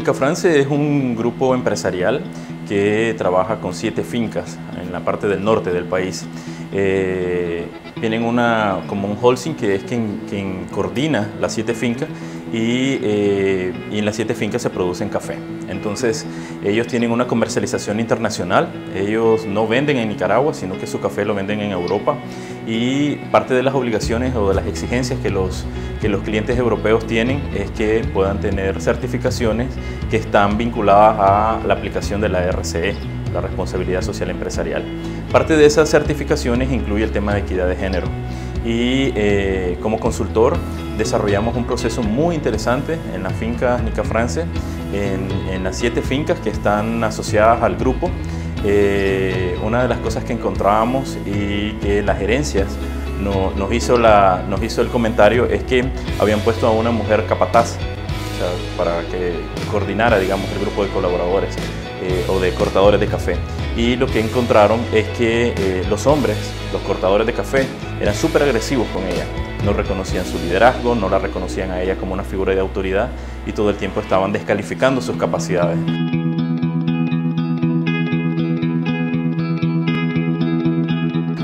Finca France es un grupo empresarial que trabaja con siete fincas en la parte del norte del país. Eh, tienen una, como un holding que es quien, quien coordina las siete fincas y, eh, y, en las siete fincas se producen café. Entonces ellos tienen una comercialización internacional, ellos no venden en Nicaragua, sino que su café lo venden en Europa y parte de las obligaciones o de las exigencias que los, que los clientes europeos tienen es que puedan tener certificaciones que están vinculadas a la aplicación de la RCE, la responsabilidad social empresarial. Parte de esas certificaciones incluye el tema de equidad de género y eh, como consultor desarrollamos un proceso muy interesante en la finca Nica France, en las siete fincas que están asociadas al grupo. Eh, una de las cosas que encontrábamos y que las gerencias no, nos, hizo la, nos hizo el comentario es que habían puesto a una mujer capataz para que coordinara digamos, el grupo de colaboradores eh, o de cortadores de café. Y lo que encontraron es que eh, los hombres, los cortadores de café, eran súper agresivos con ella. No reconocían su liderazgo, no la reconocían a ella como una figura de autoridad y todo el tiempo estaban descalificando sus capacidades.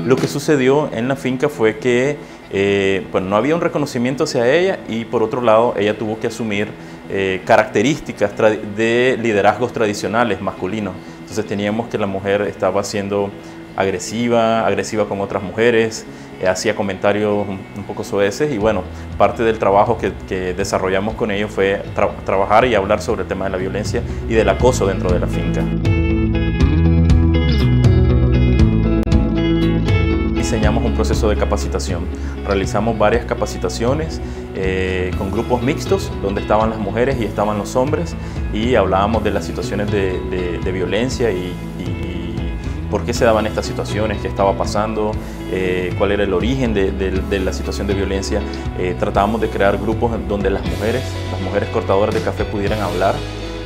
Lo que sucedió en la finca fue que eh, no había un reconocimiento hacia ella y por otro lado ella tuvo que asumir eh, características de liderazgos tradicionales masculinos. Entonces teníamos que la mujer estaba siendo agresiva, agresiva con otras mujeres, eh, hacía comentarios un, poco soeces y bueno, parte del trabajo que, desarrollamos con ellos fue trabajar y hablar sobre el tema de la violencia y del acoso dentro de la finca. Diseñamos un proceso de capacitación. Realizamos varias capacitaciones eh, con grupos mixtos, donde estaban las mujeres y estaban los hombres, y hablábamos de las situaciones de, violencia y, por qué se daban estas situaciones, qué estaba pasando, eh, cuál era el origen de, la situación de violencia. Eh, tratábamos de crear grupos donde las mujeres, las mujeres cortadoras de café pudieran hablar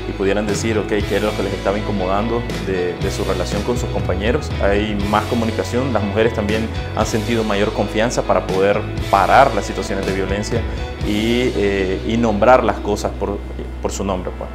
y pudieran decir, ok, qué era lo que les estaba incomodando de, su relación con sus compañeros. Hay más comunicación, las mujeres también han sentido mayor confianza para poder parar las situaciones de violencia y, eh, nombrar las cosas por, su nombre. Pues.